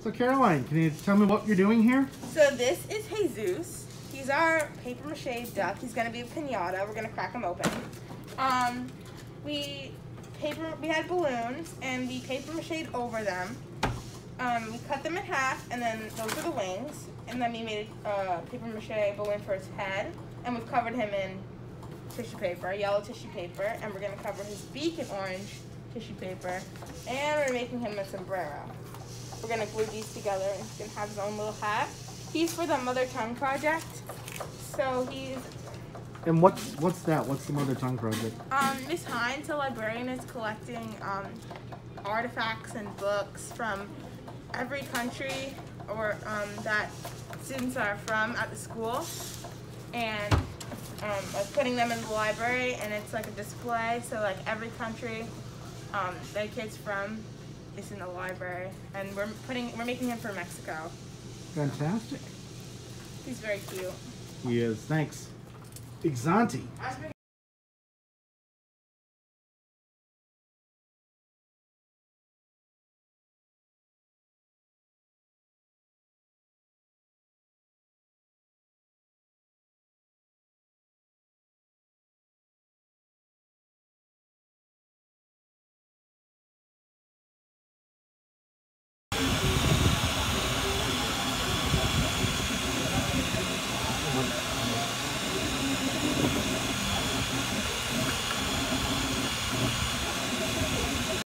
So Caroline, can you tell me what you're doing here? So this is Jesus. He's our paper mache duck. He's gonna be a pinata. We're gonna crack him open. Um, we paper we had balloons and we paper mache over them. Um, we cut them in half and then those are the wings. And then we made a uh, paper mache balloon for his head and we've covered him in tissue paper, yellow tissue paper, and we're gonna cover his beak in orange tissue paper, and we're making him a sombrero. We're gonna glue these together and he's gonna have his own little hat. He's for the Mother Tongue Project. So he's, And what's what's that? What's the Mother Tongue Project? um, Miss Hines, a librarian, is collecting um, artifacts and books from every country or um, that students are from at the school. And um, like putting them in the library and it's like a display. So like every country um, that kid's from is in the library. And we're putting, we're making him for Mexico. Fantastic. He's very cute. He is. Thanks. Exanti.